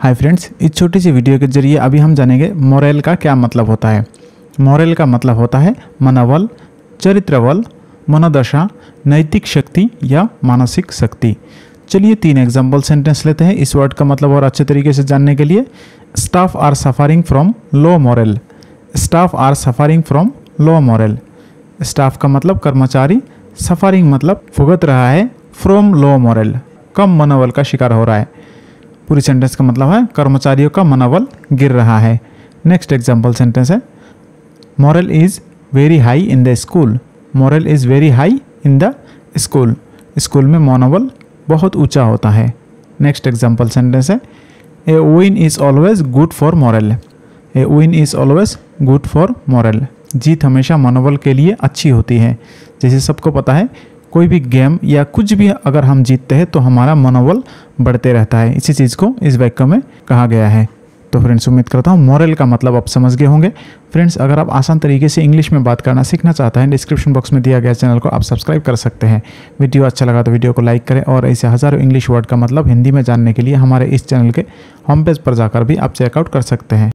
Hi friends इस छोटी सी video के ज़रिए अभी हम जानेंगे मोरल का क्या मतलब होता है। मोरल का मतलब होता है मनोबल चरित्र मनोदशा, नैतिक शक्ति या मानसिक शक्ति। चलिए तीन एग्ज़ाम्पल सेंटेंस लेते हैं। इस वर्ड का मतलब और अच्छे तरीके से जानने के लिए staff are suffering from low morale staff are suffering from low morale staff का मतलब कर्मचारी सफरिंग मतलब भुगत रहा है फ्रॉम लो मॉरल कम मनोबल का शिकार हो रहा है। पूरी सेंटेंस का मतलब है, कर्मचारियों का मनोबल गिर रहा है। नेक्स्ट एग्ज़ाम्पल सेंटेंस है। Morale is very high in the school morale is very high in the school school में मनोबल बहुत ऊँचा होता है। नेक्स्ट एग्ज़ाम्पल सेंटेंस है। A win is always good for morale a win is always good for morale जीत हमेशा मनोबल के लिए अच्छी होती है। जैसे सबको पता है कोई भी गेम या कुछ भी अगर हम जीतते हैं तो हमारा मनोबल बढ़ते रहता है। इसी चीज़ को इस वाक्य में कहा गया है। तो फ्रेंड्स, उम्मीद करता हूँ मॉरल का मतलब आप समझ गए होंगे। फ्रेंड्स, अगर आप आसान तरीके से इंग्लिश में बात करना सीखना चाहते हैं, डिस्क्रिप्शन बॉक्स में दिया गया चैनल को आप सब्सक्राइब कर सकते हैं। वीडियो अच्छा लगा तो वीडियो को लाइक करें और ऐसे हज़ारों इंग्लिश वर्ड का मतलब हिंदी में जानने के लिए हमारे इस चैनल के होम पेज पर जाकर भी आप चेकआउट कर सकते हैं।